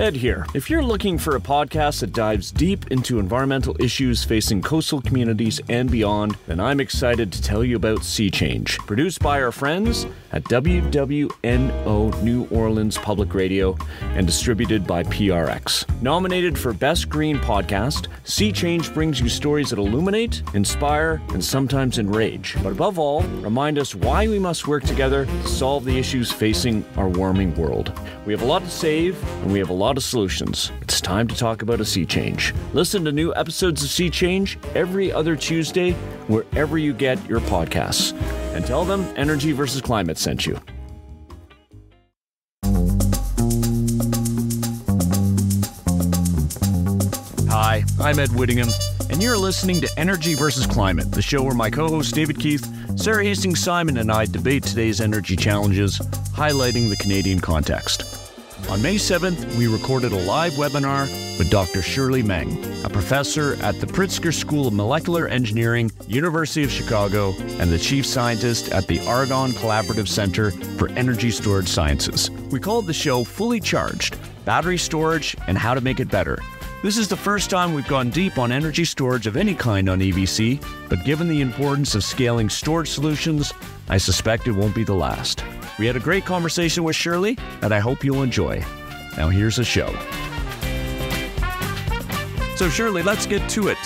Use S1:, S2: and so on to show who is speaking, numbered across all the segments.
S1: Ed here. If you're looking for a podcast that dives deep into environmental issues facing coastal communities and beyond, then I'm excited to tell you about Sea Change. Produced by our friends at WWNO New Orleans Public Radio and distributed by PRX. Nominated for Best Green Podcast, Sea Change brings you stories that illuminate, inspire, and sometimes enrage. But above all, remind us why we must work together to solve the issues facing our warming world. We have a lot to save, and we have a lot of solutions. It's time to talk about a sea change. Listen to new episodes of Sea Change every other Tuesday, wherever you get your podcasts. And tell them Energy versus Climate sent you. Hi, I'm Ed Whittingham, and you're listening to Energy versus Climate, the show where my co host David Keith, Sara Hastings Simon, and I debate today's energy challenges, highlighting the Canadian context. On May 7th, we recorded a live webinar with Dr. Shirley Meng, a professor at the Pritzker School of Molecular Engineering, University of Chicago, and the chief scientist at the Argonne Collaborative Center for Energy Storage Sciences. We called the show Fully Charged Battery Storage and How to Make It Better. This is the first time we've gone deep on energy storage of any kind on EVC, but given the importance of scaling storage solutions, I suspect it won't be the last. We had a great conversation with Shirley, and I hope you'll enjoy. Now, here's the show. So, Shirley, let's get to it.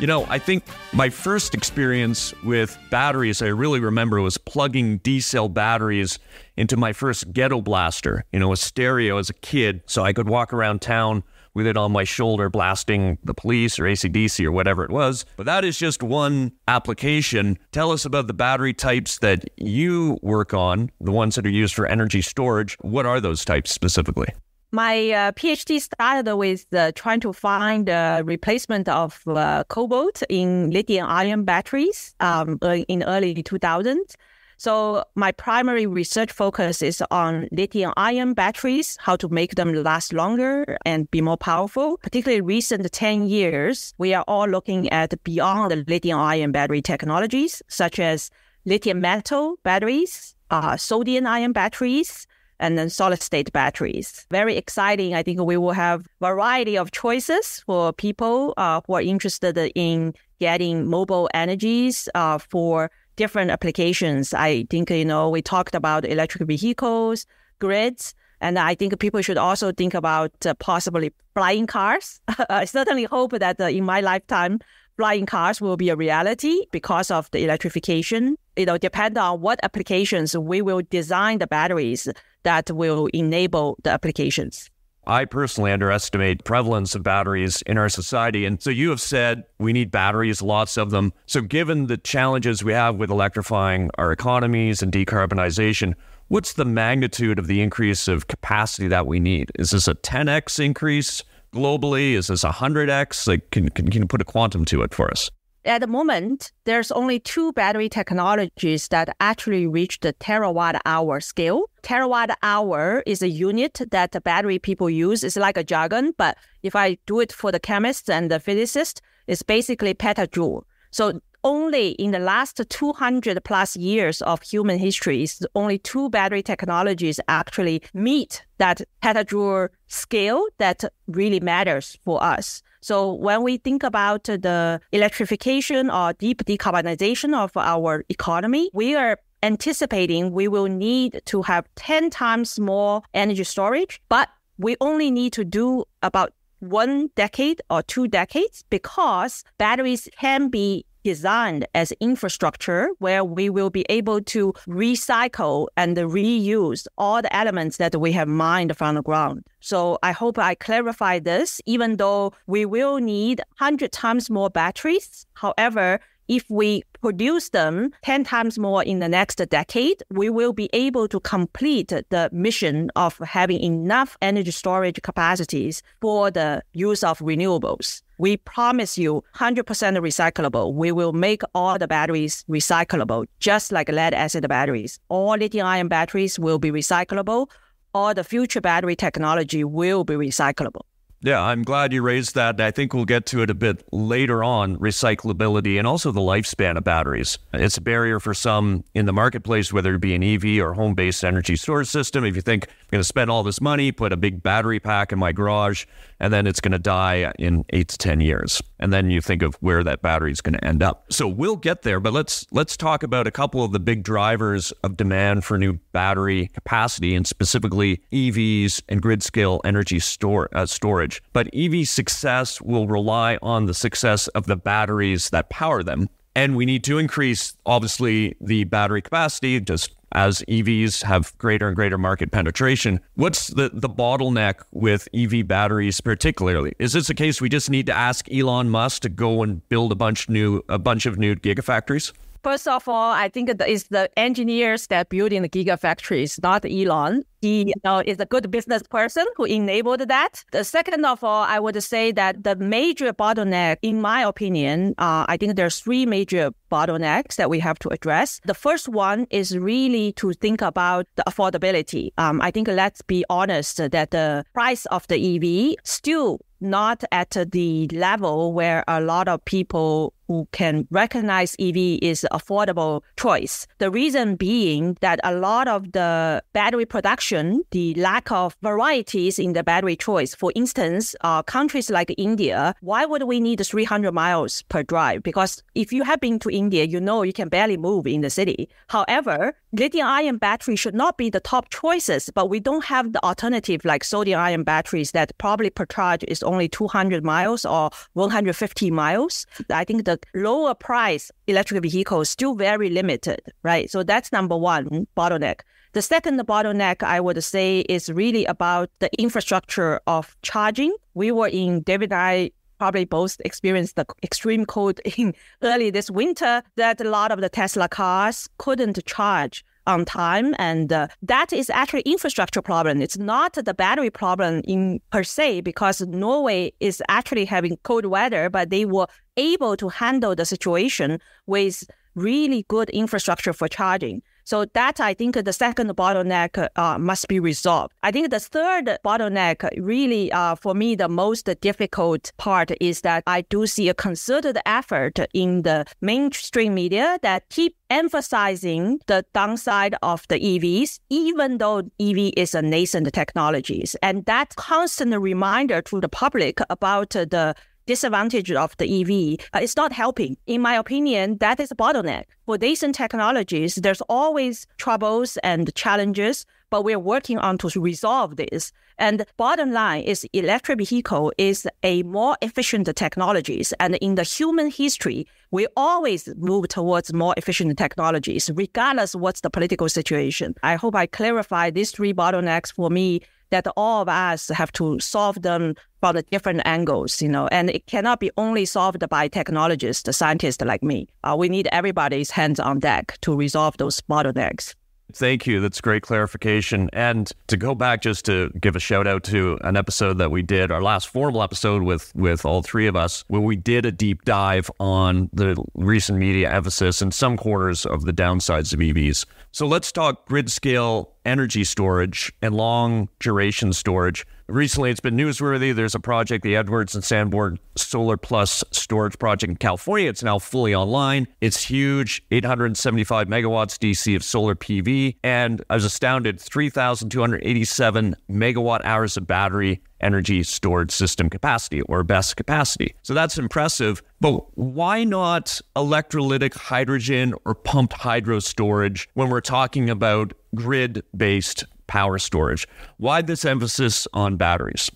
S1: You know, I think my first experience with batteries, I really remember, was plugging D cell batteries into my first ghetto blaster, you know, a stereo as a kid, so I could walk around town with it on my shoulder blasting the police or ACDC or whatever it was. But that is just one application. Tell us about the battery types that you work on, the ones that are used for energy storage. What are those types specifically?
S2: My uh, PhD started with uh, trying to find a replacement of uh, cobalt in lithium ion batteries um, in early 2000s. So my primary research focus is on lithium ion batteries, how to make them last longer and be more powerful. Particularly recent 10 years, we are all looking at beyond the lithium ion battery technologies, such as lithium metal batteries, uh, sodium ion batteries, and then solid state batteries. Very exciting. I think we will have variety of choices for people uh, who are interested in getting mobile energies uh, for different applications. I think, you know, we talked about electric vehicles, grids, and I think people should also think about uh, possibly flying cars. I certainly hope that uh, in my lifetime, flying cars will be a reality because of the electrification. You know, depend on what applications we will design the batteries that will enable the applications.
S1: I personally underestimate prevalence of batteries in our society. And so you have said we need batteries, lots of them. So given the challenges we have with electrifying our economies and decarbonization, what's the magnitude of the increase of capacity that we need? Is this a 10x increase globally? Is this a 100x? Like, can, can, can you put a quantum to it for us?
S2: At the moment, there's only two battery technologies that actually reach the terawatt hour scale. Terawatt hour is a unit that the battery people use. It's like a jargon, but if I do it for the chemists and the physicists, it's basically petajoule. So only in the last 200 plus years of human history, only two battery technologies actually meet that petajoule scale that really matters for us. So when we think about the electrification or deep decarbonization of our economy, we are anticipating we will need to have 10 times more energy storage, but we only need to do about one decade or two decades because batteries can be designed as infrastructure where we will be able to recycle and reuse all the elements that we have mined from the ground. So I hope I clarify this, even though we will need 100 times more batteries. However, if we produce them 10 times more in the next decade, we will be able to complete the mission of having enough energy storage capacities for the use of renewables. We promise you 100% recyclable. We will make all the batteries recyclable, just like lead acid batteries. All lithium ion batteries will be recyclable. All the future battery technology will be recyclable.
S1: Yeah, I'm glad you raised that. I think we'll get to it a bit later on recyclability and also the lifespan of batteries. It's a barrier for some in the marketplace, whether it be an EV or home based energy storage system. If you think I'm going to spend all this money, put a big battery pack in my garage, and then it's going to die in eight to 10 years. And then you think of where that battery is going to end up. So we'll get there, but let's let's talk about a couple of the big drivers of demand for new battery capacity and specifically EVs and grid scale energy store, uh, storage. But EV success will rely on the success of the batteries that power them. And we need to increase, obviously, the battery capacity just as EVs have greater and greater market penetration. What's the, the bottleneck with EV batteries particularly? Is this a case we just need to ask Elon Musk to go and build a bunch new a bunch of new gigafactories?
S2: First of all, I think it's the engineers that building the gigafactories, not Elon. He you know, is a good business person who enabled that. The second of all, I would say that the major bottleneck, in my opinion, uh, I think there's three major bottlenecks that we have to address. The first one is really to think about the affordability. Um, I think let's be honest that the price of the EV still not at the level where a lot of people who can recognize EV is affordable choice. The reason being that a lot of the battery production, the lack of varieties in the battery choice. For instance, uh, countries like India, why would we need 300 miles per drive? Because if you have been to India, you know you can barely move in the city. However, lithium ion battery should not be the top choices, but we don't have the alternative like sodium ion batteries that probably per charge is only 200 miles or 150 miles. I think the lower price electric vehicle is still very limited, right? So that's number one bottleneck. The second bottleneck I would say is really about the infrastructure of charging. We were in David and I probably both experienced the extreme cold in early this winter that a lot of the Tesla cars couldn't charge on time and uh, that is actually infrastructure problem it's not the battery problem in per se because norway is actually having cold weather but they were able to handle the situation with really good infrastructure for charging so that I think the second bottleneck uh, must be resolved. I think the third bottleneck, really uh, for me, the most difficult part is that I do see a concerted effort in the mainstream media that keep emphasizing the downside of the EVs, even though EV is a nascent technologies. And that constant reminder to the public about the disadvantage of the EV uh, is not helping. In my opinion, that is a bottleneck. For nascent technologies, there's always troubles and challenges, but we're working on to resolve this. And bottom line is electric vehicle is a more efficient technologies. And in the human history, we always move towards more efficient technologies, regardless what's the political situation. I hope I clarify these three bottlenecks for me that all of us have to solve them from the different angles, you know, and it cannot be only solved by technologists, scientists like me. Uh, we need everybody's hands on deck to resolve those bottlenecks.
S1: Thank you. That's great clarification. And to go back just to give a shout out to an episode that we did, our last formal episode with with all three of us, where we did a deep dive on the recent media emphasis and some quarters of the downsides of EVs. So let's talk grid scale energy storage and long duration storage. Recently, it's been newsworthy. There's a project, the Edwards and Sanborn Solar Plus storage project in California. It's now fully online. It's huge 875 megawatts DC of solar PV. And I was astounded 3,287 megawatt hours of battery energy storage system capacity or BESS capacity. So that's impressive. But why not electrolytic hydrogen or pumped hydro storage when we're talking about grid based power storage. Why this emphasis on batteries?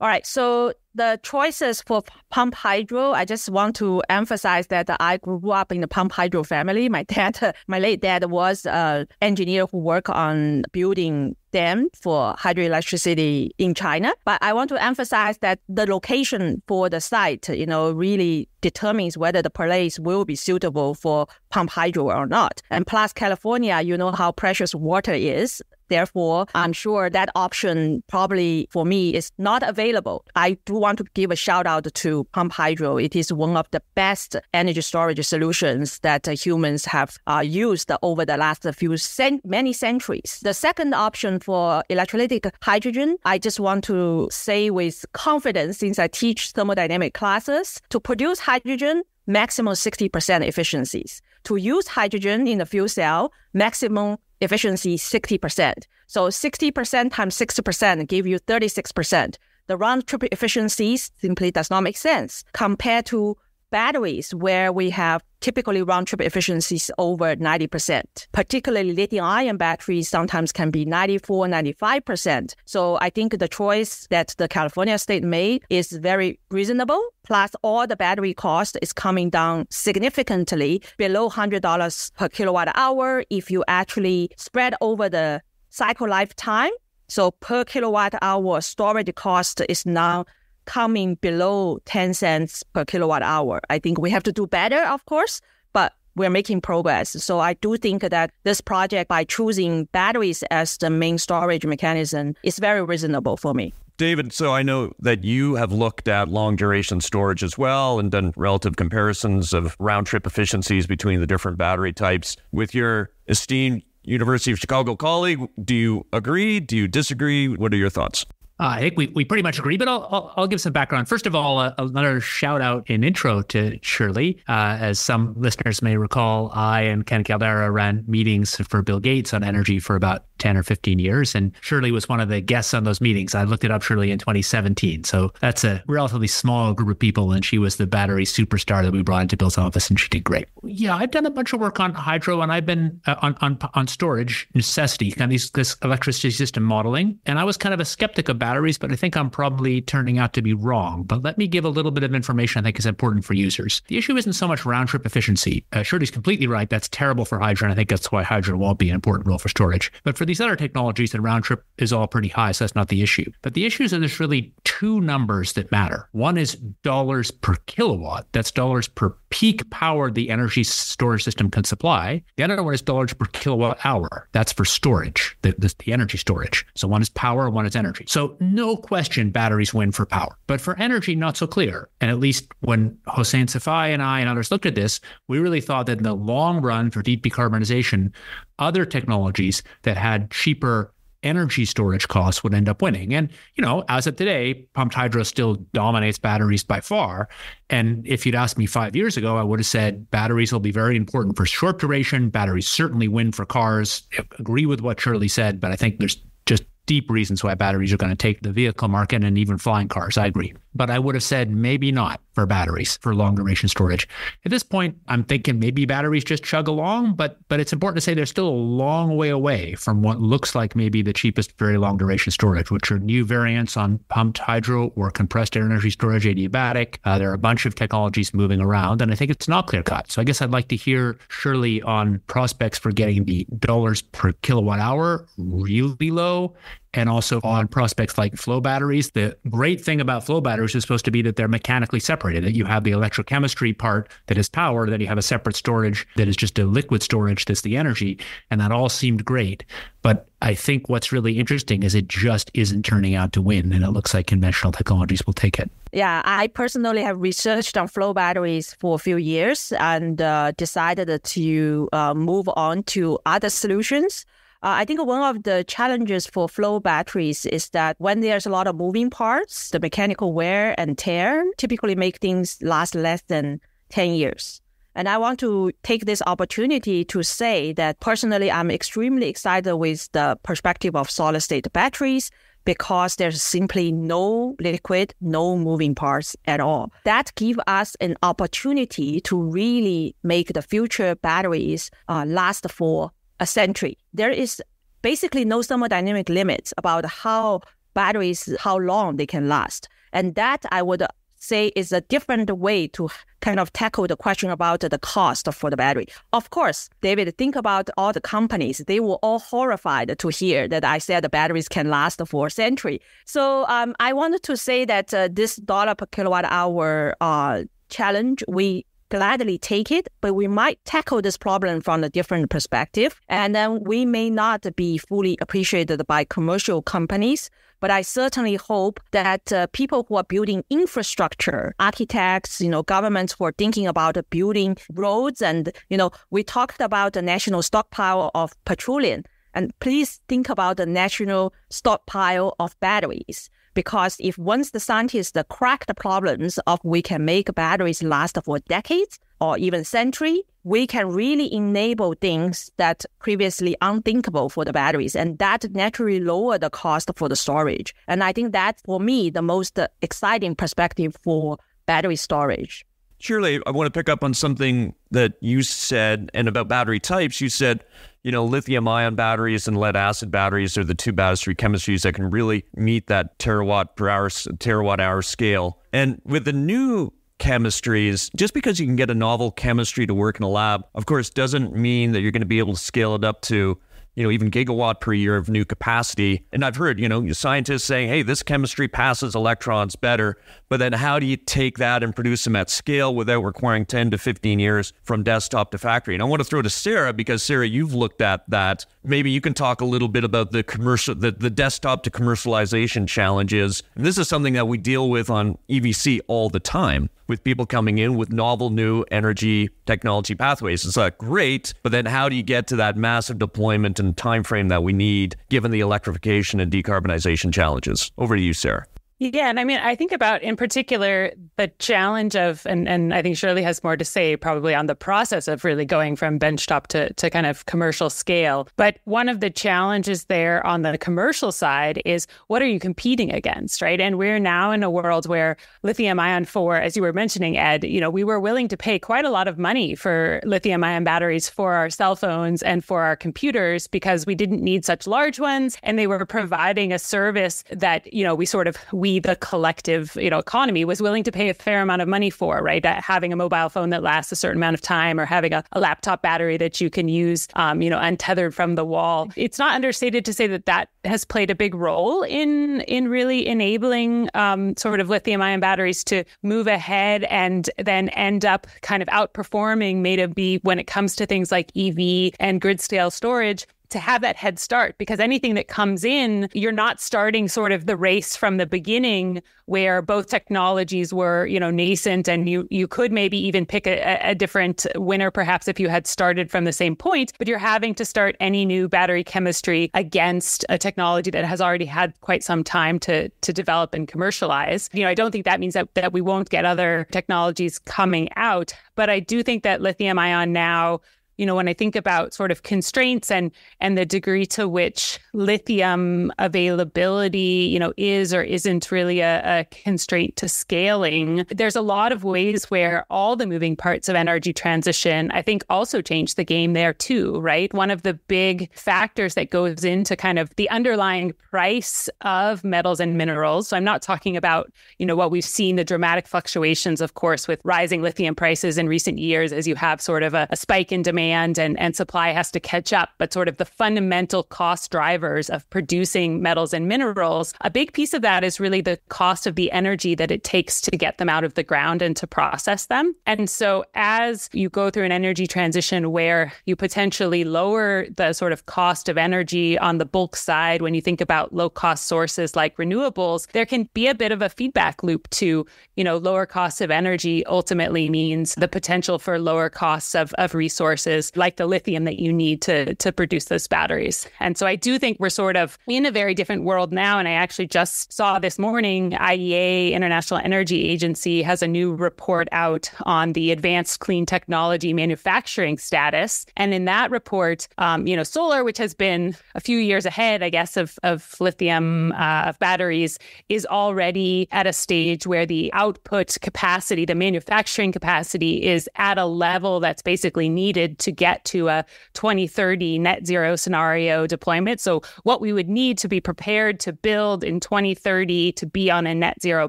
S2: All right. So the choices for pump hydro, I just want to emphasize that I grew up in the pump hydro family. My dad, my late dad was an engineer who worked on building dam for hydroelectricity in China. But I want to emphasize that the location for the site, you know, really determines whether the place will be suitable for pump hydro or not. And plus California, you know how precious water is Therefore, I'm sure that option probably for me is not available. I do want to give a shout out to pump hydro. It is one of the best energy storage solutions that uh, humans have uh, used over the last few cent- many centuries. The second option for electrolytic hydrogen, I just want to say with confidence, since I teach thermodynamic classes, to produce hydrogen, maximum 60% efficiencies. To use hydrogen in the fuel cell, maximum efficiency 60%. So 60% times 60% give you 36%. The round trip efficiencies simply does not make sense compared to batteries where we have typically round trip efficiencies over 90%. Particularly lithium ion batteries sometimes can be 94, 95%. So I think the choice that the California state made is very reasonable. Plus all the battery cost is coming down significantly below $100 per kilowatt hour if you actually spread over the cycle lifetime. So per kilowatt hour storage cost is now coming below 10 cents per kilowatt hour. I think we have to do better, of course, but we're making progress. So I do think that this project, by choosing batteries as the main storage mechanism, is very reasonable for me.
S1: David, so I know that you have looked at long duration storage as well and done relative comparisons of round trip efficiencies between the different battery types. With your esteemed University of Chicago colleague, do you agree? Do you disagree? What are your thoughts?
S3: Uh, I think we, we pretty much agree, but I'll, I'll, I'll give some background. First of all, uh, another shout out in intro to Shirley. Uh, as some listeners may recall, I and Ken Caldeira ran meetings for Bill Gates on energy for about 10 or 15 years. And Shirley was one of the guests on those meetings. I looked it up, Shirley, in 2017. So that's a relatively small group of people. And she was the battery superstar that we brought into Bill's office, and she did great. Yeah, I've done a bunch of work on hydro and I've been uh, on, on, on storage necessity, kind of these, this electricity system modeling. And I was kind of a skeptic of batteries, but I think I'm probably turning out to be wrong. But let me give a little bit of information I think is important for users. The issue isn't so much round trip efficiency. Uh, Shirley's completely right. That's terrible for hydro. And I think that's why hydro won't be an important role for storage. But for these other technologies, the round trip is all pretty high, so that's not the issue. But the issue is that there's really two numbers that matter. One is dollars per kilowatt. That's dollars per peak power the energy storage system can supply. The other one is dollars per kilowatt hour. That's for storage, the, the, the energy storage. So one is power, one is energy. So no question batteries win for power. But for energy, not so clear. And at least when Hossein Safaei and I and others looked at this, we really thought that in the long run for deep decarbonization, other technologies that had cheaper energy storage costs would end up winning. And, you know, as of today, pumped hydro still dominates batteries by far. And if you'd asked me five years ago, I would have said batteries will be very important for short duration. Batteries certainly win for cars. I agree with what Shirley said, but I think there's just deep reasons why batteries are going to take the vehicle market and even flying cars. I agree. But I would have said maybe not for batteries for long duration storage. At this point, I'm thinking maybe batteries just chug along, but but it's important to say they're still a long way away from what looks like maybe the cheapest very long duration storage, which are new variants on pumped hydro or compressed air energy storage, adiabatic. Uh, there are a bunch of technologies moving around, and I think it's not clear cut. So I guess I'd like to hear Shirley on prospects for getting the dollars per kilowatt hour really low and also on prospects like flow batteries. The great thing about flow batteries is supposed to be that they're mechanically separated, that you have the electrochemistry part that is power, then you have a separate storage that is just a liquid storage that's the energy. And that all seemed great. But I think what's really interesting is it just isn't turning out to win. And it looks like conventional technologies will take it.
S2: Yeah, I personally have researched on flow batteries for a few years and uh, decided to uh, move on to other solutions. Uh, I think one of the challenges for flow batteries is that when there's a lot of moving parts, the mechanical wear and tear typically make things last less than 10 years. And I want to take this opportunity to say that personally, I'm extremely excited with the perspective of solid state batteries because there's simply no liquid, no moving parts at all. That give us an opportunity to really make the future batteries uh, last for a century. There is basically no thermodynamic limits about how batteries, how long they can last. And that I would say is a different way to kind of tackle the question about the cost for the battery. Of course, David, think about all the companies. They were all horrified to hear that I said the batteries can last for a century. So um, I wanted to say that uh, this dollar per kilowatt hour uh, challenge, we gladly take it, but we might tackle this problem from a different perspective. And then we may not be fully appreciated by commercial companies. But I certainly hope that uh, people who are building infrastructure, architects, you know, governments who are thinking about building roads, and you know, we talked about the national stockpile of petroleum, and please think about the national stockpile of batteries. Because if once the scientists crack the problems of we can make batteries last for decades or even century, we can really enable things that previously unthinkable for the batteries. And that naturally lower the cost for the storage. And I think that's for me the most exciting perspective for battery storage.
S1: Shirley, I want to pick up on something that you said and about battery types. You said, you know, lithium ion batteries and lead acid batteries are the two battery chemistries that can really meet that terawatt per hour, terawatt hour scale. And with the new chemistries, just because you can get a novel chemistry to work in a lab, of course, doesn't mean that you're going to be able to scale it up to you know, even gigawatt per year of new capacity. And I've heard, you know, scientists saying, hey, this chemistry passes electrons better. But then how do you take that and produce them at scale without requiring 10 to 15 years from desktop to factory? And I want to throw to Sara because Sara, you've looked at that. Maybe you can talk a little bit about the commercial, the, the desktop to commercialization challenges. And this is something that we deal with on EVC all the time with people coming in with novel new energy technology pathways. It's like great, but then how do you get to that massive deployment and time frame that we need given the electrification and decarbonization challenges? Over to you, Sara.
S4: Yeah, and I mean, I think about in particular the challenge of, and and I think Shirley has more to say probably on the process of really going from benchtop to to kind of commercial scale. But one of the challenges there on the commercial side is what are you competing against, right? And we're now in a world where lithium ion for, as you were mentioning, Ed, you know, we were willing to pay quite a lot of money for lithium ion batteries for our cell phones and for our computers because we didn't need such large ones, and they were providing a service that you know we sort of we we, the collective, you know, economy was willing to pay a fair amount of money for, right? Uh, having a mobile phone that lasts a certain amount of time or having a, a laptop battery that you can use, um, you know, untethered from the wall. It's not understated to say that that has played a big role in in really enabling um, sort of lithium ion batteries to move ahead and then end up kind of outperforming Meta-B when it comes to things like EV and grid scale storage to have that head start because anything that comes in, you're not starting sort of the race from the beginning where both technologies were, you know, nascent and you you could maybe even pick a, a different winner perhaps if you had started from the same point, but you're having to start any new battery chemistry against a technology that has already had quite some time to to develop and commercialize. You know, I don't think that means that, that we won't get other technologies coming out, but I do think that lithium ion now you know, when I think about sort of constraints and and the degree to which lithium availability, you know, is or isn't really a, a constraint to scaling, there's a lot of ways where all the moving parts of energy transition, I think, also change the game there too, right? One of the big factors that goes into kind of the underlying price of metals and minerals. So I'm not talking about, you know, what we've seen the dramatic fluctuations, of course, with rising lithium prices in recent years as you have sort of a, a spike in demand demand and, and supply has to catch up. But sort of the fundamental cost drivers of producing metals and minerals, a big piece of that is really the cost of the energy that it takes to get them out of the ground and to process them. And so as you go through an energy transition where you potentially lower the sort of cost of energy on the bulk side, when you think about low cost sources like renewables, there can be a bit of a feedback loop to, you know, lower costs of energy ultimately means the potential for lower costs of, of resources like the lithium that you need to to produce those batteries. And so I do think we're sort of in a very different world now. And I actually just saw this morning IEA, International Energy Agency, has a new report out on the advanced clean technology manufacturing status. And in that report, um, you know, solar, which has been a few years ahead, I guess, of of lithium uh, of batteries, is already at a stage where the output capacity, the manufacturing capacity, is at a level that's basically needed to get to a 2030 net zero scenario deployment. So, what we would need to be prepared to build in 2030 to be on a net zero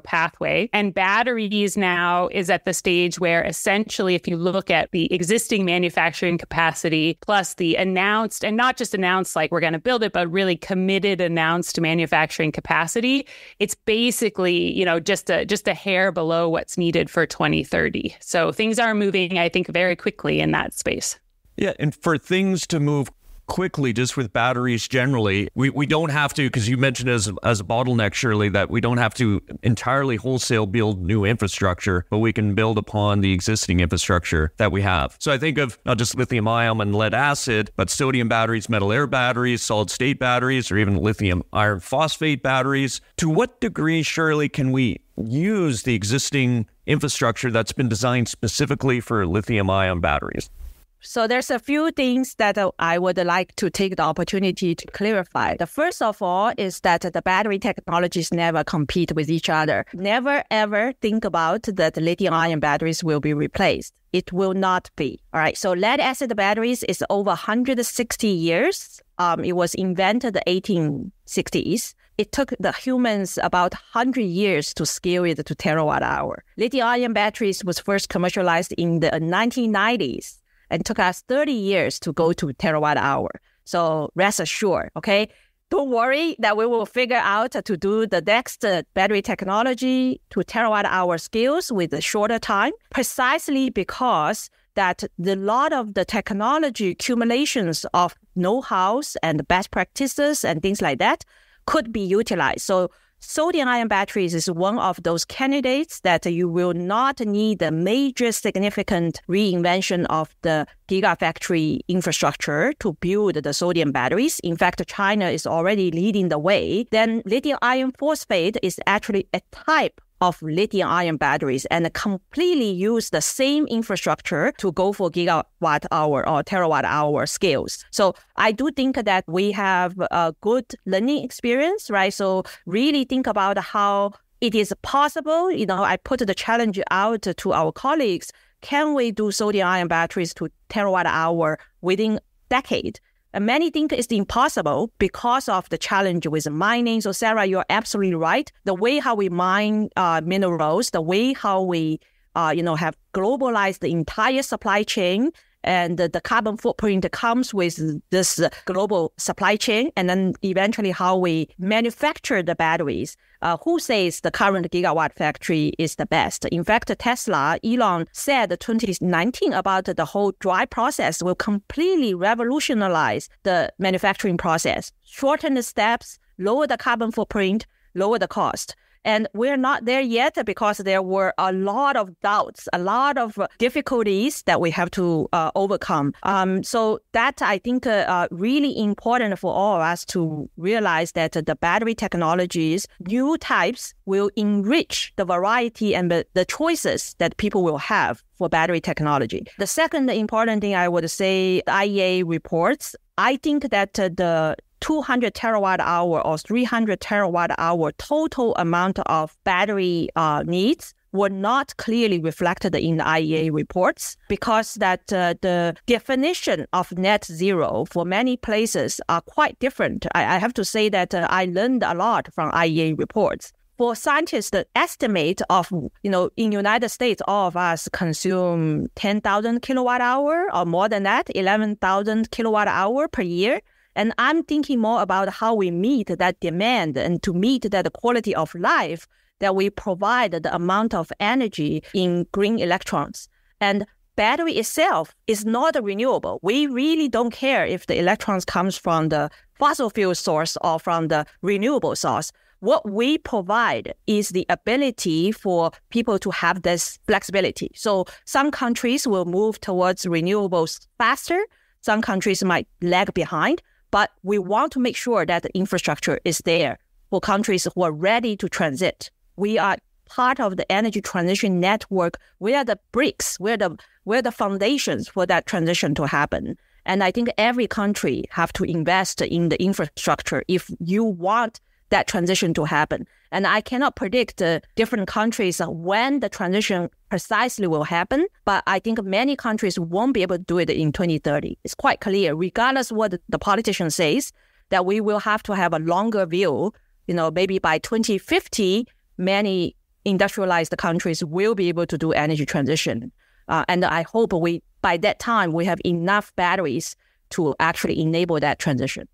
S4: pathway. And batteries now is at the stage where essentially, if you look at the existing manufacturing capacity plus the announced, and not just announced like we're going to build it, but really committed announced manufacturing capacity, it's basically, you know, just a just a hair below what's needed for 2030. So things are moving, I think, very quickly in that space.
S1: Yeah, and for things to move quickly, just with batteries generally, we, we don't have to, because you mentioned as, as a bottleneck, Shirley, that we don't have to entirely wholesale build new infrastructure, but we can build upon the existing infrastructure that we have. So I think of not just lithium ion and lead acid, but sodium batteries, metal air batteries, solid state batteries, or even lithium iron phosphate batteries. To what degree, Shirley, can we use the existing infrastructure that's been designed specifically for lithium ion batteries?
S2: So there's a few things that uh, I would like to take the opportunity to clarify. The first of all is that the battery technologies never compete with each other. Never ever think about that lithium ion batteries will be replaced. It will not be. All right. So lead acid batteries is over 160 years. Um, it was invented the 1860s. It took the humans about 100 years to scale it to terawatt hour. Lithium ion batteries was first commercialized in the 1990s and took us 30 years to go to terawatt hour. So rest assured, okay? Don't worry that we will figure out to do the next uh, battery technology to terawatt hour scales with a shorter time, precisely because that the lot of the technology accumulations of know-hows and best practices and things like that could be utilized. So Sodium ion batteries is one of those candidates that you will not need a major significant reinvention of the gigafactory infrastructure to build the sodium batteries. In fact, China is already leading the way. Then lithium iron phosphate is actually a type of lithium ion batteries and completely use the same infrastructure to go for gigawatt hour or terawatt hour scales. So I do think that we have a good learning experience, right? So really think about how it is possible. You know, I put the challenge out to our colleagues. Can we do sodium ion batteries to terawatt hour within decade? And many think it's impossible because of the challenge with mining. So, Sara, you're absolutely right. The way how we mine uh, minerals, the way how we, uh, you know, have globalized the entire supply chain and the carbon footprint comes with this global supply chain and then eventually how we manufacture the batteries. Uh, who says the current gigawatt factory is the best? In fact, Tesla, Elon said 2019 about the whole dry process will completely revolutionize the manufacturing process, shorten the steps, lower the carbon footprint, lower the cost. And we're not there yet because there were a lot of doubts, a lot of difficulties that we have to uh, overcome. Um, so that I think uh, uh, really important for all of us to realize that the battery technologies, new types will enrich the variety and the, choices that people will have for battery technology. The second important thing I would say, IEA reports I think that uh, the 200 terawatt hour or 300 terawatt hour total amount of battery uh, needs were not clearly reflected in the IEA reports because that uh, the definition of net zero for many places are quite different. I, I have to say that uh, I learned a lot from IEA reports. For scientists, the estimate of, you know, in United States, all of us consume 10,000 kilowatt hour or more than that, 11,000 kilowatt hour per year. And I'm thinking more about how we meet that demand and to meet that quality of life that we provide the amount of energy in green electrons. And battery itself is not a renewable. We really don't care if the electrons comes from the fossil fuel source or from the renewable source. What we provide is the ability for people to have this flexibility. So some countries will move towards renewables faster. Some countries might lag behind. But we want to make sure that the infrastructure is there for countries who are ready to transit. We are part of the energy transition network. We are the bricks. We're the we're the foundations for that transition to happen. And I think every country have to invest in the infrastructure if you want that transition to happen. And I cannot predict uh, different countries when the transition precisely will happen, but I think many countries won't be able to do it in 2030. It's quite clear, regardless what the politician says, that we will have to have a longer view. You know, maybe by 2050, many industrialized countries will be able to do energy transition. Uh, and I hope we, by that time, we have enough batteries to actually enable that transition.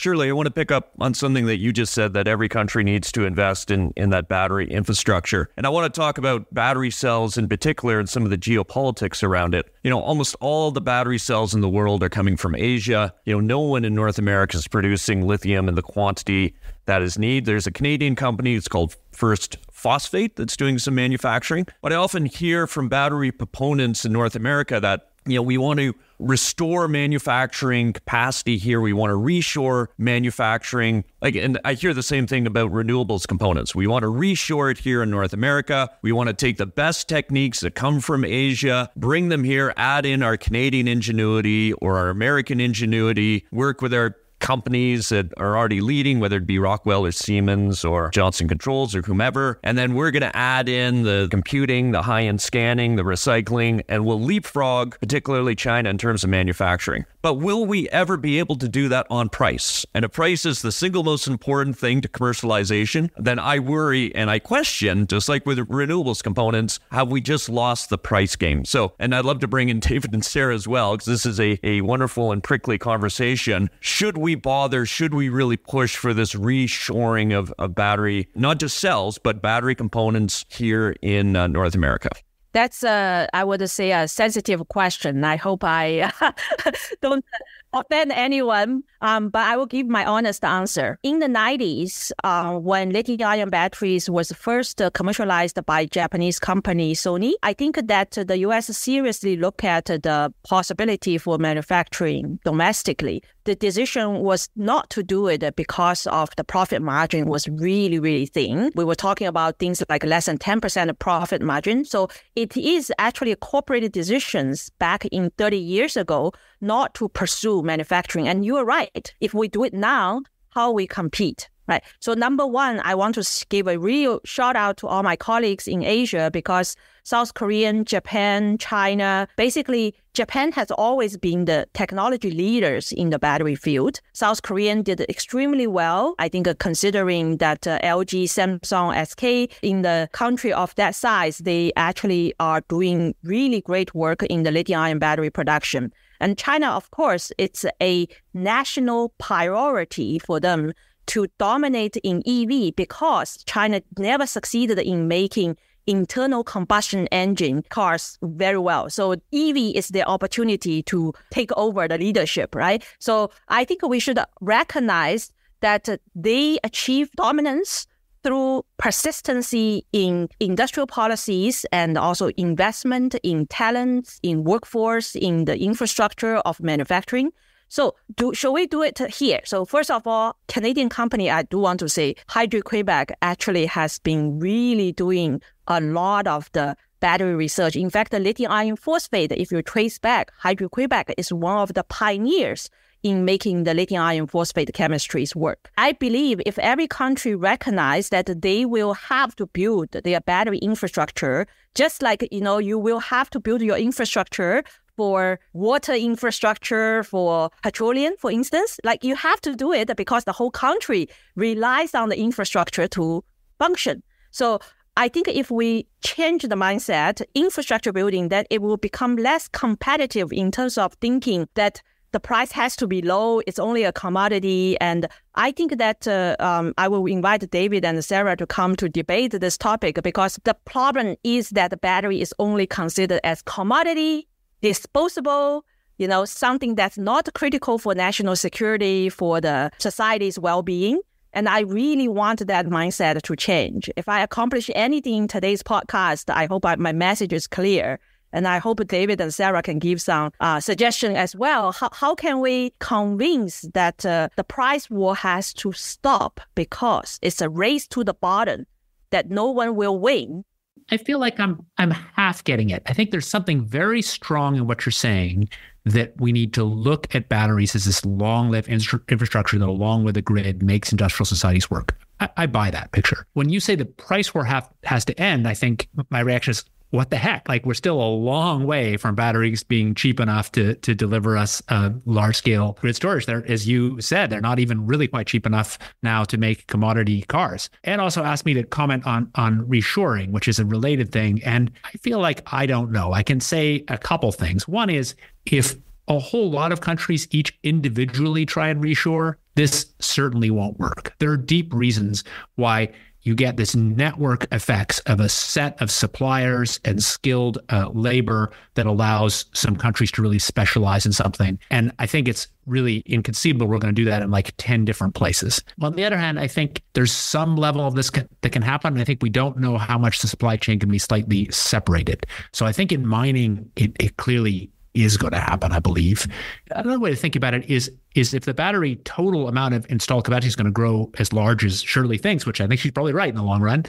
S1: Shirley, I want to pick up on something that you just said that every country needs to invest in in that battery infrastructure. And I want to talk about battery cells in particular and some of the geopolitics around it. You know, almost all the battery cells in the world are coming from Asia. You know, no one in North America is producing lithium in the quantity that is needed. There's a Canadian company, it's called First Phosphate, that's doing some manufacturing. But I often hear from battery proponents in North America that you know, we want to restore manufacturing capacity here. We want to reshore manufacturing. Like, and I hear the same thing about renewables components. We want to reshore it here in North America. We want to take the best techniques that come from Asia, bring them here, add in our Canadian ingenuity or our American ingenuity, work with our companies that are already leading, whether it be Rockwell or Siemens or Johnson Controls or whomever. And then we're going to add in the computing, the high end scanning, the recycling, and we'll leapfrog, particularly China, in terms of manufacturing. But will we ever be able to do that on price? And if price is the single most important thing to commercialization, then I worry and I question, just like with renewables components, have we just lost the price game? So, and I'd love to bring in David and Sara as well, because this is a, a wonderful and prickly conversation. Should we bother? Should we really push for this reshoring of, of battery, not just cells, but battery components here in uh, North America?
S2: That's a, I would say, a sensitive question. I hope I don't offend anyone, um, but I will give my honest answer. In the 90s, uh, when lithium-ion batteries was first uh, commercialized by Japanese company Sony, I think that the U.S. seriously looked at the possibility for manufacturing domestically the decision was not to do it because of the profit margin was really, really thin. We were talking about things like less than 10% profit margin. So it is actually corporate decisions back in 30 years ago not to pursue manufacturing. And you are right. If we do it now, how we compete? Right. So number one, I want to give a real shout out to all my colleagues in Asia because South Korea, Japan, China, basically Japan has always been the technology leaders in the battery field. South Korean did extremely well. I think uh, considering that uh, LG, Samsung, SK in the country of that size, they actually are doing really great work in the lithium ion battery production. And China, of course, it's a national priority for them to dominate in EV because China never succeeded in making internal combustion engine cars very well. So EV is the opportunity to take over the leadership, right? So I think we should recognize that they achieve dominance through persistency in industrial policies and also investment in talents, in workforce, in the infrastructure of manufacturing. So do shall we do it here? So first of all, Canadian company, I do want to say Hydro-Quebec actually has been really doing a lot of the battery research. In fact, the lithium iron phosphate, if you trace back, Hydro-Quebec is one of the pioneers in making the lithium iron phosphate chemistries work. I believe if every country recognizes that they will have to build their battery infrastructure, just like you know you will have to build your infrastructure for water infrastructure, for petroleum, for instance. Like you have to do it because the whole country relies on the infrastructure to function. So I think if we change the mindset, infrastructure building, that it will become less competitive in terms of thinking that the price has to be low. It's only a commodity. And I think that uh, um, I will invite David and Sara to come to debate this topic because the problem is that the battery is only considered as commodity disposable, you know, something that's not critical for national security, for the society's well being. And I really want that mindset to change. If I accomplish anything in today's podcast, I hope I, my message is clear. And I hope David and Sara can give some uh, suggestion as well. How, how can we convince that uh, the price war has to stop because it's a race to the bottom that no one will win
S3: I feel like I'm I'm half getting it. I think there's something very strong in what you're saying that we need to look at batteries as this long-lived infrastructure that, along with the grid, makes industrial societies work. I, I buy that picture. When you say the price war have, has to end, I think my reaction is what the heck? Like we're still a long way from batteries being cheap enough to to deliver us uh, large scale grid storage. There, as you said, they're not even really quite cheap enough now to make commodity cars. And also asked me to comment on on reshoring, which is a related thing. And I feel like I don't know. I can say a couple things. One is if a whole lot of countries each individually try and reshore, this certainly won't work. There are deep reasons why you get this network effects of a set of suppliers and skilled uh, labor that allows some countries to really specialize in something. And I think it's really inconceivable we're going to do that in like 10 different places. On the other hand, I think there's some level of this that can happen. I think we don't know how much the supply chain can be slightly separated. So I think in mining, it, it clearly is going to happen, I believe. Another way to think about it is is if the battery total amount of installed capacity is going to grow as large as Shirley thinks, which I think she's probably right in the long run,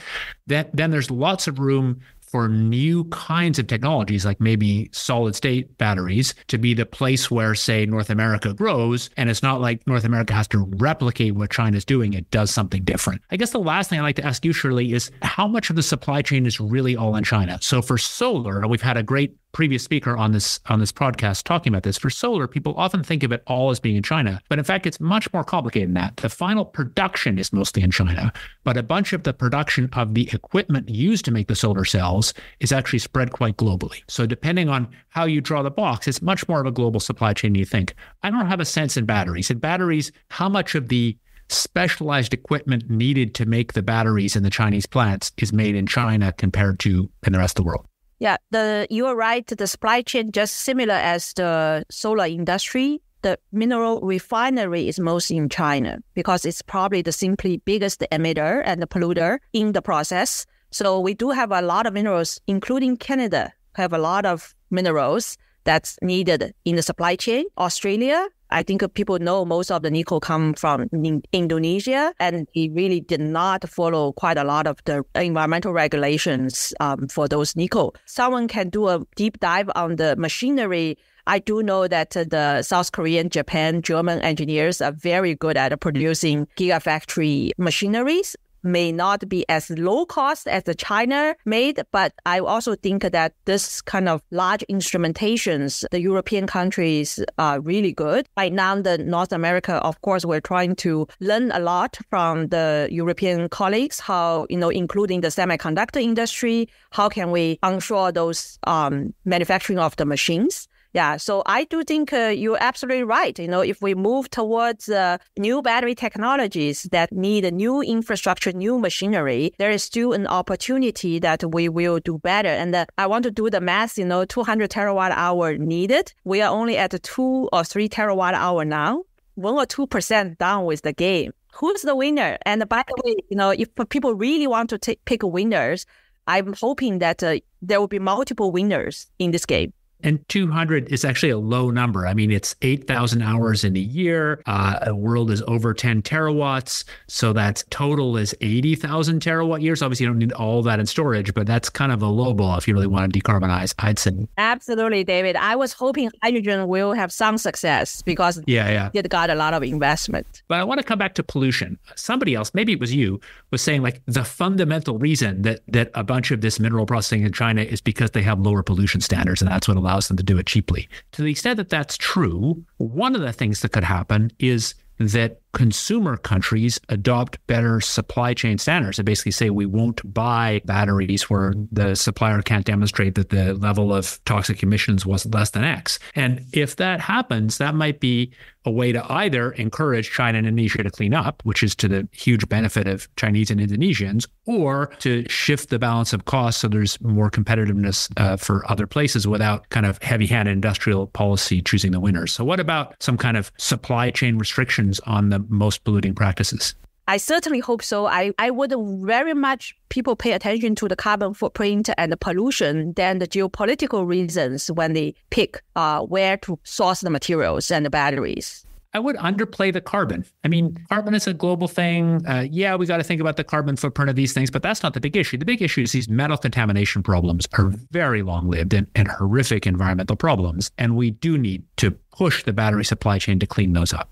S3: then then there's lots of room for new kinds of technologies, like maybe solid state batteries, to be the place where, say, North America grows. And it's not like North America has to replicate what China's doing, it does something different. I guess the last thing I'd like to ask you, Shirley, is how much of the supply chain is really all in China? So for solar, we've had a great previous speaker on this on this podcast talking about this. For solar, people often think of it all as being in China, but in fact, it's much more complicated than that. The final production is mostly in China, but a bunch of the production of the equipment used to make the solar cells is actually spread quite globally. So depending on how you draw the box, it's much more of a global supply chain than you think. I don't have a sense in batteries. In batteries, how much of the specialized equipment needed to make the batteries in the Chinese plants is made in China compared to in the rest of the world.
S2: Yeah, the you are right. The supply chain just similar as the solar industry. The mineral refinery is mostly in China because it's probably the simply biggest emitter and the polluter in the process. So we do have a lot of minerals, including Canada, have a lot of minerals that's needed in the supply chain. Australia I think people know most of the nickel come from Indonesia, and it really did not follow quite a lot of the environmental regulations um, for those nickel. Someone can do a deep dive on the machinery. I do know that the South Korean, Japan, German engineers are very good at producing gigafactory machineries may not be as low cost as the China made, but I also think that this kind of large instrumentations, the European countries are really good. Right now, the North America, of course, we're trying to learn a lot from the European colleagues, how, you know, including the semiconductor industry, how can we onshore those um, manufacturing of the machines? Yeah, so I do think uh, you're absolutely right. You know, if we move towards uh, new battery technologies that need a new infrastructure, new machinery, there is still an opportunity that we will do better. And uh, I want to do the math. You know, 200 terawatt hour needed. We are only at two or three terawatt hour now. One or two percent down with the game. Who's the winner? And by the way, you know, if people really want to pick winners, I'm hoping that uh, there will be multiple winners in this game.
S3: And 200 is actually a low number. I mean, it's 8,000 hours in a year. Uh, a world is over 10 terawatts. So that's total is 80,000 terawatt years. Obviously, you don't need all that in storage, but that's kind of a low ball if you really want to decarbonize, I'd say.
S2: Absolutely, David. I was hoping hydrogen will have some success because
S3: yeah, yeah.
S2: it got a lot of investment.
S3: But I want to come back to pollution. Somebody else, maybe it was you, was saying like the fundamental reason that, that a bunch of this mineral processing in China is because they have lower pollution standards. And that's what allows allows them to do it cheaply. To the extent that that's true, one of the things that could happen is that consumer countries adopt better supply chain standards and basically say we won't buy batteries where the supplier can't demonstrate that the level of toxic emissions was less than X. And if that happens, that might be a way to either encourage China and Indonesia to clean up, which is to the huge benefit of Chinese and Indonesians, or to shift the balance of costs so there's more competitiveness uh, for other places without kind of heavy handed industrial policy choosing the winners. So, what about some kind of supply chain restrictions on the most polluting practices?
S2: I certainly hope so. I, I would very much people pay attention to the carbon footprint and the pollution than the geopolitical reasons when they pick uh, where to source the materials and the batteries.
S3: I would underplay the carbon. I mean, carbon is a global thing. Uh, yeah, we got to think about the carbon footprint of these things, but that's not the big issue. The big issue is these metal contamination problems are very long lived and, and horrific environmental problems. And we do need to push the battery supply chain to clean those up.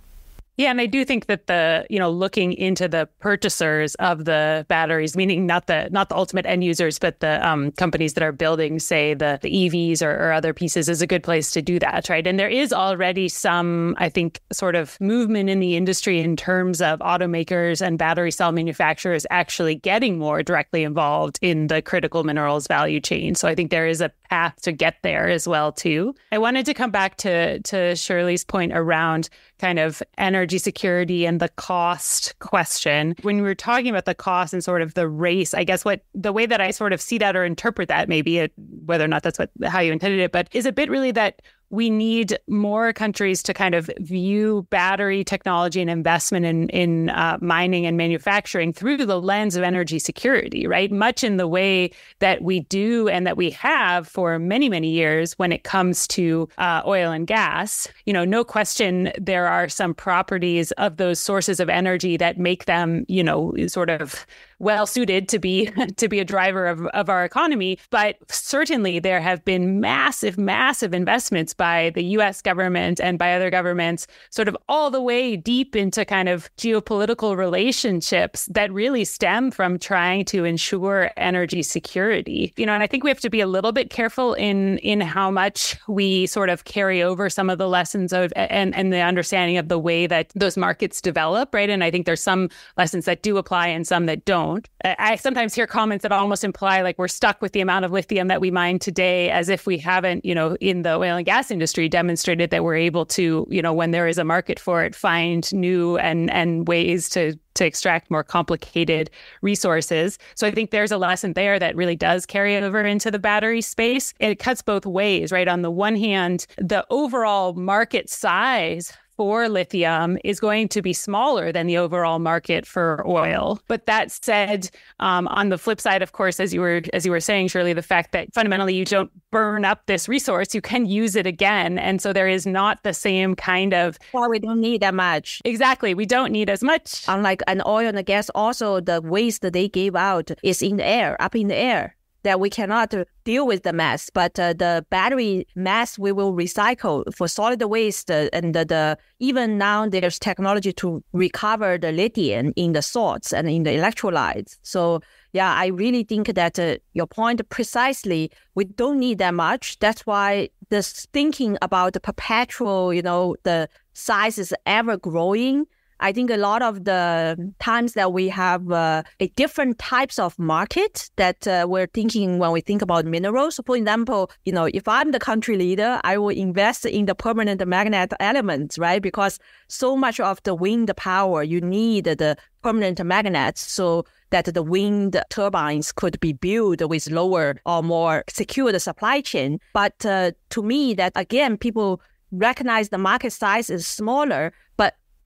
S4: Yeah, and I do think that the you know looking into the purchasers of the batteries, meaning not the not the ultimate end users, but the um, companies that are building, say the the EVs or, or other pieces, is a good place to do that, right? And there is already some, I think, sort of movement in the industry in terms of automakers and battery cell manufacturers actually getting more directly involved in the critical minerals value chain. So I think there is a path to get there as well too. I wanted to come back to to Shirley's point around kind of energy security and the cost question. When we were talking about the cost and sort of the race, I guess what the way that I sort of see that or interpret that, maybe it, whether or not that's what how you intended it, but is a bit really that we need more countries to kind of view battery technology and investment in, in uh, mining and manufacturing through the lens of energy security, right? Much in the way that we do and that we have for many, many years when it comes to uh, oil and gas. You know, no question there are some properties of those sources of energy that make them, you know, sort of well suited to be to be a driver of, of our economy. But certainly there have been massive, massive investments by the US government and by other governments, sort of all the way deep into kind of geopolitical relationships that really stem from trying to ensure energy security. You know, and I think we have to be a little bit careful in in how much we sort of carry over some of the lessons of and, and the understanding of the way that those markets develop, right? And I think there's some lessons that do apply and some that don't don't. I sometimes hear comments that almost imply like we're stuck with the amount of lithium that we mine today, as if we haven't, you know, in the oil and gas industry demonstrated that we're able to, you know, when there is a market for it, find new and and ways to to extract more complicated resources. So I think there's a lesson there that really does carry over into the battery space. It cuts both ways, right? On the one hand, the overall market size for lithium is going to be smaller than the overall market for oil. But that said, um, on the flip side, of course, as you were as you were saying, Shirley, the fact that fundamentally you don't burn up this resource, you can use it again, and so there is not the same kind of.
S2: Well, we don't need that much.
S4: Exactly, we don't need as much.
S2: Unlike an oil and a gas, also the waste that they give out is in the air, up in the air that we cannot deal with the mass, but uh, the battery mass we will recycle for solid waste, uh, and the, the, even now there's technology to recover the lithium in the salts and in the electrolytes. So yeah, I really think that uh, your point precisely, we don't need that much. That's why this thinking about the perpetual, you know, the size is ever growing I think a lot of the times that we have uh, a different types of market that uh, we're thinking when we think about minerals. For example, you know, if I'm the country leader, I will invest in the permanent magnet elements, right? Because so much of the wind power, you need the permanent magnets so that the wind turbines could be built with lower or more secured supply chain. But uh, to me, that again, people recognize the market size is smaller,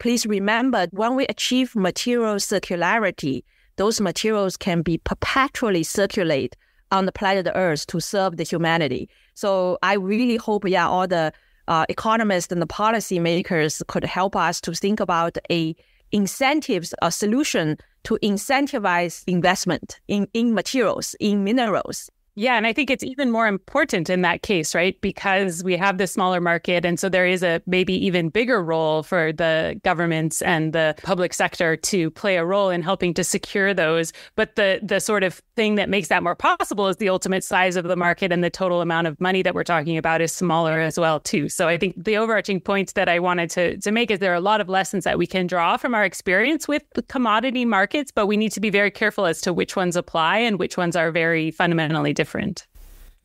S2: Please remember when we achieve material circularity, those materials can be perpetually circulate on the planet Earth to serve the humanity. So I really hope, yeah, all the uh, economists and the policymakers could help us to think about a incentives, a solution to incentivize investment in, in materials, in minerals.
S4: Yeah, and I think it's even more important in that case, right? Because we have the smaller market. And so there is a maybe even bigger role for the governments and the public sector to play a role in helping to secure those. But the the sort of thing that makes that more possible is the ultimate size of the market and the total amount of money that we're talking about is smaller as well, too. So I think the overarching point that I wanted to, to make is there are a lot of lessons that we can draw from our experience with commodity markets, but we need to be very careful as to which ones apply and which ones are very fundamentally different different.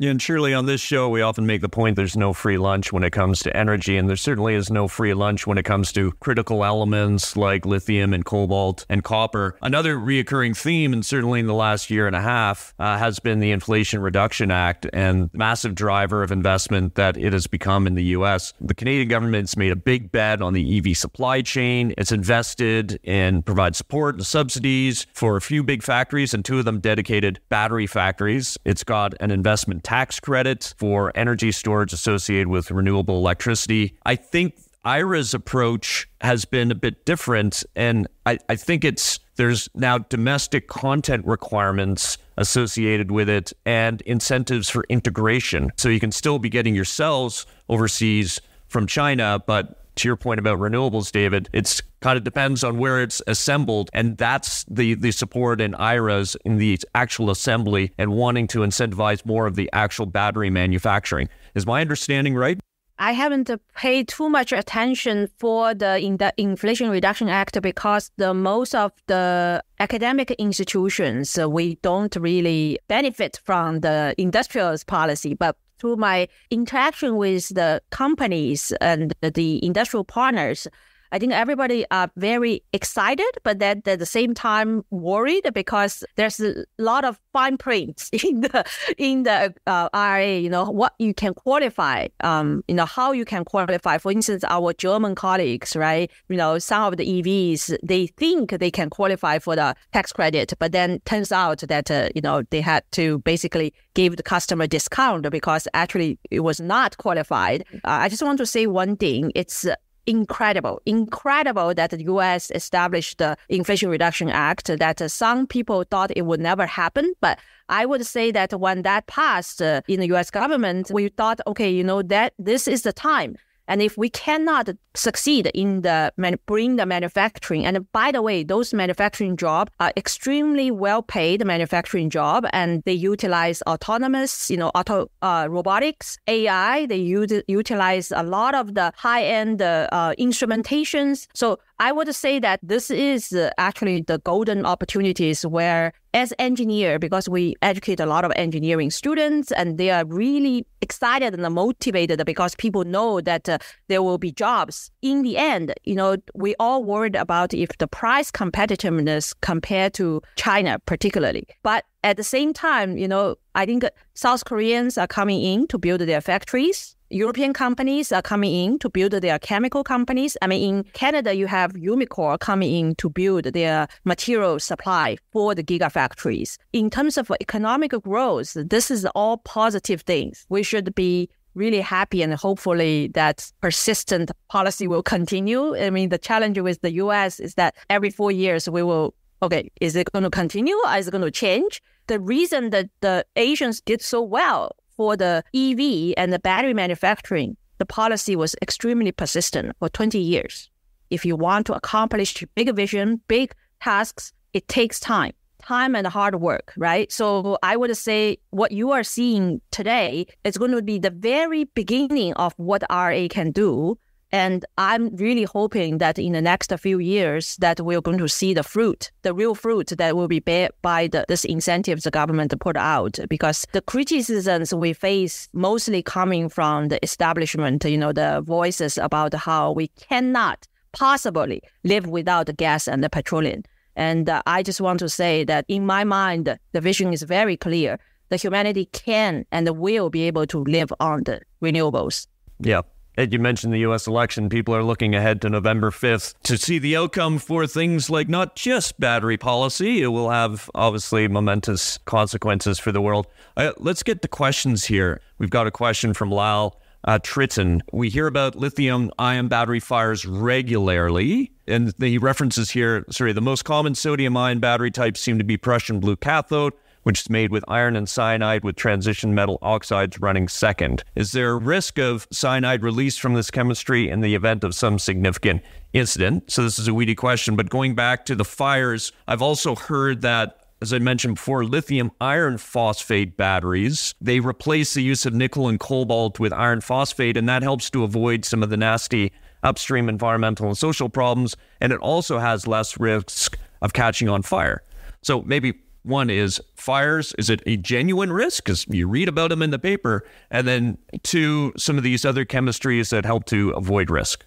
S1: Yeah, and Shirley on this show, we often make the point there's no free lunch when it comes to energy, and there certainly is no free lunch when it comes to critical elements like lithium and cobalt and copper. Another reoccurring theme, and certainly in the last year and a half, uh, has been the Inflation Reduction Act and massive driver of investment that it has become in the U.S. The Canadian government's made a big bet on the EV supply chain. It's invested and provide support and subsidies for a few big factories, and two of them dedicated battery factories. It's got an investment tax credit for energy storage associated with renewable electricity. I think IRA's approach has been a bit different. And I, I think it's there's now domestic content requirements associated with it and incentives for integration. So you can still be getting your cells overseas from China, but to your point about renewables, David, it's kind of depends on where it's assembled. And that's the, the support in IRAs in the actual assembly and wanting to incentivize more of the actual battery manufacturing. Is my understanding right?
S2: I haven't paid too much attention for the in the Inflation Reduction Act because the most of the academic institutions uh, we don't really benefit from the industrials policy, but through my interaction with the companies and the industrial partners, I think everybody are very excited, but then at the same time worried because there's a lot of fine prints in the in the uh, IRA. You know what you can qualify. Um, you know how you can qualify. For instance, our German colleagues, right? You know some of the EVs they think they can qualify for the tax credit, but then turns out that uh, you know they had to basically give the customer discount because actually it was not qualified. Uh, I just want to say one thing. It's incredible, incredible that the U.S. established the Inflation Reduction Act. That some people thought it would never happen, but I would say that when that passed uh, in the U.S. government, we thought, okay, you know that this is the time and if we cannot succeed in the bring the manufacturing, and by the way, those manufacturing jobs are extremely well paid manufacturing job, and they utilize autonomous, you know, auto uh, robotics, AI. They use, utilize a lot of the high end uh, instrumentations. So I would say that this is uh, actually the golden opportunities where as engineer, because we educate a lot of engineering students and they are really excited and motivated because people know that uh, there will be jobs. In the end, you know, we all worried about if the price competitiveness compared to China particularly. But at the same time, you know, I think South Koreans are coming in to build their factories European companies are coming in to build their chemical companies. I mean, in Canada, you have Umicore coming in to build their material supply for the gigafactories. In terms of economic growth, this is all positive things. We should be really happy and hopefully that persistent policy will continue. I mean, the challenge with the US is that every four years we will, okay, is it going to continue or is it going to change? The reason that the Asians did so well for the EV and the battery manufacturing, the policy was extremely persistent for 20 years. If you want to accomplish big vision, big tasks, it takes time, time and hard work, right? So I would say what you are seeing today is going to be the very beginning of what RA can do and I'm really hoping that in the next few years that we're going to see the fruit, the real fruit that will be bear by the this incentives the government put out. Because the criticisms we face mostly coming from the establishment, you know, the voices about how we cannot possibly live without the gas and the petroleum. And uh, I just want to say that in my mind, the vision is very clear. The humanity can and will be able to live on the renewables.
S1: Yeah, you mentioned the U.S. election. People are looking ahead to November 5th to see the outcome for things like not just battery policy. It will have obviously momentous consequences for the world. Uh, let's get the questions here. We've got a question from Lal uh, Triton. We hear about lithium ion battery fires regularly. And the references here, sorry, the most common sodium ion battery types seem to be Prussian blue cathode which is made with iron and cyanide with transition metal oxides running second. Is there a risk of cyanide release from this chemistry in the event of some significant incident? So this is a weedy question, but going back to the fires, I've also heard that as I mentioned before, lithium iron phosphate batteries, they replace the use of nickel and cobalt with iron phosphate, and that helps to avoid some of the nasty upstream environmental and social problems. And it also has less risk of catching on fire. So maybe one is fires. Is it a genuine risk? Because you read about them in the paper. And then two, some of these other chemistries that help to avoid risk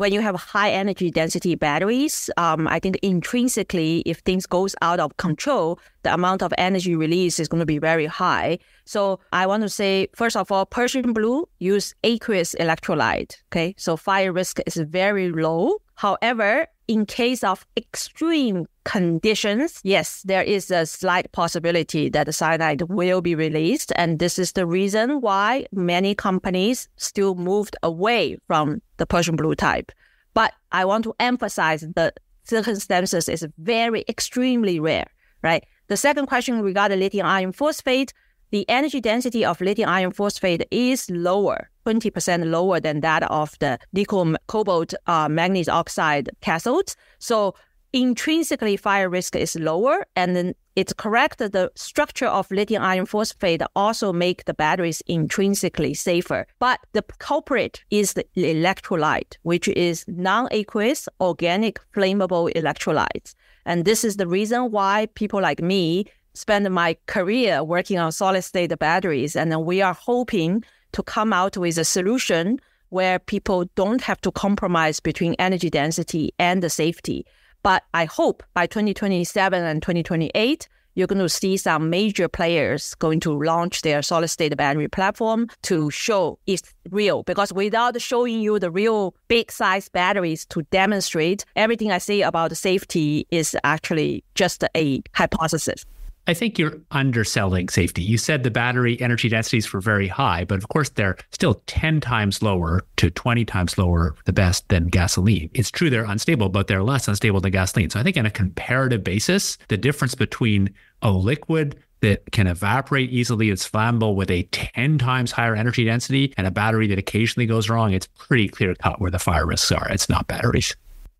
S2: when you have high energy density batteries, um, I think intrinsically, if things goes out of control, the amount of energy release is going to be very high. So I want to say, first of all, Prussian blue use aqueous electrolyte. Okay, so fire risk is very low. However, in case of extreme conditions, yes, there is a slight possibility that the cyanide will be released. And this is the reason why many companies still moved away from the Prussian blue type. But I want to emphasize the circumstances is very extremely rare, right? The second question regarding lithium iron phosphate, the energy density of lithium iron phosphate is lower, 20% lower than that of the nickel cobalt uh, manganese oxide cathodes. So intrinsically fire risk is lower and then it's correct that the structure of lithium iron phosphate also make the batteries intrinsically safer. But the culprit is the electrolyte which is non-aqueous organic flammable electrolytes. And this is the reason why people like me spend my career working on solid state batteries. And we are hoping to come out with a solution where people don't have to compromise between energy density and the safety but I hope by 2027 and 2028, you're going to see some major players going to launch their solid state battery platform to show it's real. Because without showing you the real big size batteries to demonstrate, everything I say about safety is actually just a hypothesis.
S3: I think you're underselling safety. You said the battery energy densities were very high, but of course they're still 10 times lower to 20 times lower, the best than gasoline. It's true they're unstable, but they're less unstable than gasoline. So I think on a comparative basis, the difference between a liquid that can evaporate easily, it's flammable with a 10 times higher energy density, and a battery that occasionally goes wrong, it's pretty clear cut where the fire risks are. It's not batteries.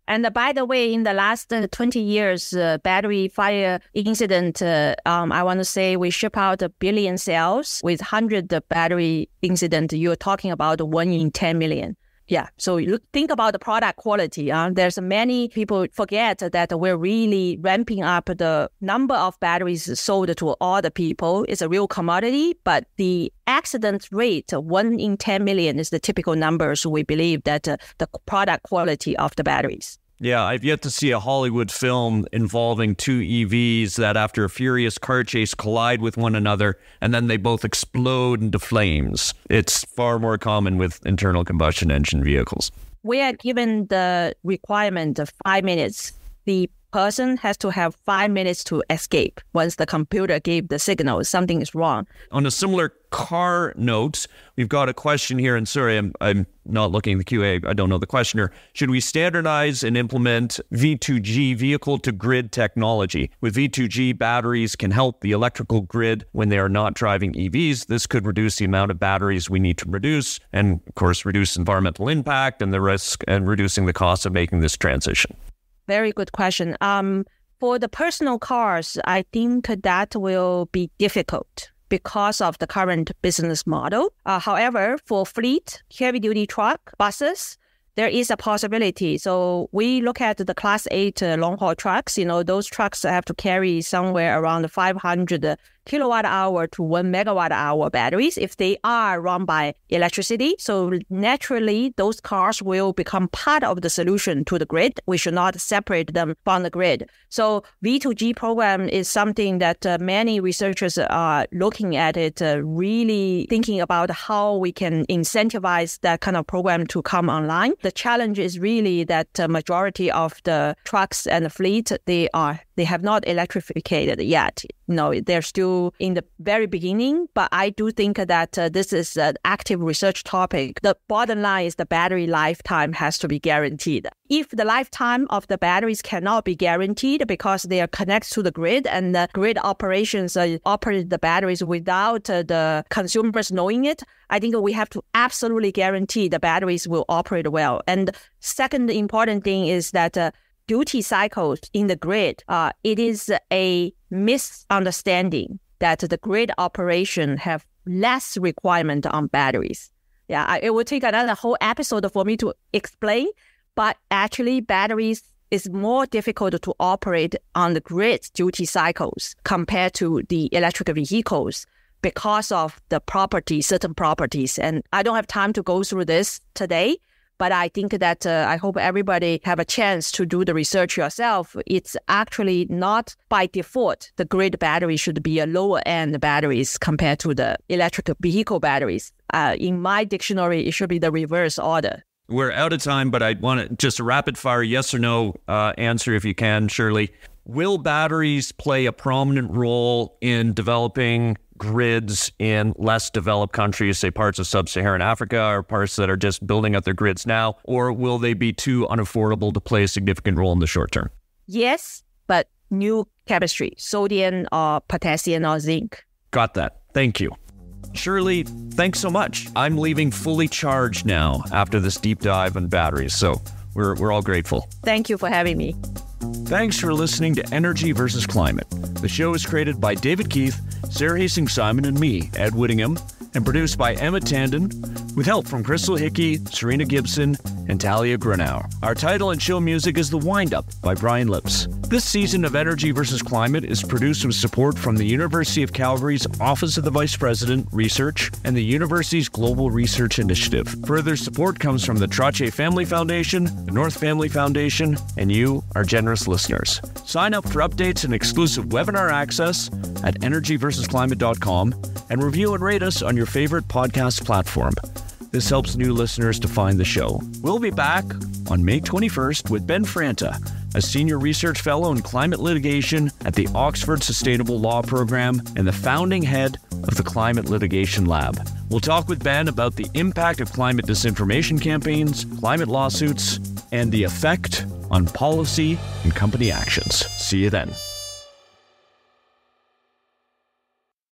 S2: And by the way, in the last uh, 20 years, uh, battery fire incident, uh, um, I want to say we ship out a billion cells with 100 battery incident. You're talking about one in 10 million. Yeah. So you think about the product quality. Uh, there's many people forget that we're really ramping up the number of batteries sold to all the people. It's a real commodity, but the accident rate, one in 10 million is the typical numbers we believe that uh, the product quality of the batteries.
S1: Yeah, I've yet to see a Hollywood film involving two EVs that, after a furious car chase, collide with one another and then they both explode into flames. It's far more common with internal combustion engine vehicles.
S2: We are given the requirement of five minutes. The person has to have five minutes to escape once the computer gave the signal something is wrong.
S1: On a similar car note, we've got a question here, and sorry, I'm, I'm not looking at the QA, I don't know the questioner. Should we standardize and implement V2G vehicle to grid technology? With V2G, batteries can help the electrical grid when they are not driving EVs. This could reduce the amount of batteries we need to produce, and of course, reduce environmental impact and the risk and reducing the cost of making this transition.
S2: Very good question. Um, for the personal cars, I think that will be difficult because of the current business model. Uh, however, for fleet, heavy duty truck, buses, there is a possibility. So we look at the class eight uh, long haul trucks. You know, those trucks have to carry somewhere around 500 kilowatt hour to one megawatt hour batteries if they are run by electricity. So naturally, those cars will become part of the solution to the grid. We should not separate them from the grid. So V2G program is something that uh, many researchers are looking at it, uh, really thinking about how we can incentivize that kind of program to come online. The challenge is really that uh, majority of the trucks and the fleet, they are they have not electrified yet. You know, they're still in the very beginning, but I do think that uh, this is an active research topic. The bottom line is the battery lifetime has to be guaranteed. If the lifetime of the batteries cannot be guaranteed because they are connected to the grid and the grid operations uh, operate the batteries without uh, the consumers knowing it, I think we have to absolutely guarantee the batteries will operate well. And second important thing is that uh, duty cycles in the grid, uh, it is a misunderstanding that the grid operation have less requirement on batteries. Yeah, I, it will take another whole episode for me to explain, but actually batteries is more difficult to operate on the grid duty cycles compared to the electric vehicles because of the properties, certain properties. And I don't have time to go through this today, but I think that uh, I hope everybody have a chance to do the research yourself. It's actually not by default the grid battery should be a lower end batteries compared to the electric vehicle batteries. Uh, in my dictionary, it should be the reverse order.
S1: We're out of time, but I want to just a rapid fire yes or no uh, answer if you can, Shirley. Will batteries play a prominent role in developing grids in less developed countries, say parts of sub Saharan Africa or parts that are just building up their grids now? Or will they be too unaffordable to play a significant role in the short term?
S2: Yes, but new chemistry, sodium or potassium or zinc.
S1: Got that. Thank you. Shirley, thanks so much. I'm leaving fully charged now after this deep dive on batteries, so we're, we're all grateful.
S2: Thank you for having me.
S1: Thanks for listening to Energy versus Climate. The show is created by David Keith, Sara Hastings Simon, and me, Ed Whittingham and produced by Emma Tandon, with help from Crystal Hickey, Serena Gibson, and Talia Grenau. Our title and show music is The Wind Up by Brian Lips. This season of Energy vs. Climate is produced with support from the University of Calgary's Office of the Vice President, Research, and the university's Global Research Initiative. Further support comes from the Trache Family Foundation, the North Family Foundation, and you, our generous listeners. Sign up for updates and exclusive webinar access at energyversusclimate.com and review and rate us on your favorite podcast platform. This helps new listeners to find the show. We'll be back on May 21st with Ben Franta, a senior research fellow in climate litigation at the Oxford Sustainable Law Program and the founding head of the Climate Litigation Lab. We'll talk with Ben about the impact of climate disinformation campaigns, climate lawsuits, and the effect on policy and company actions. See you then.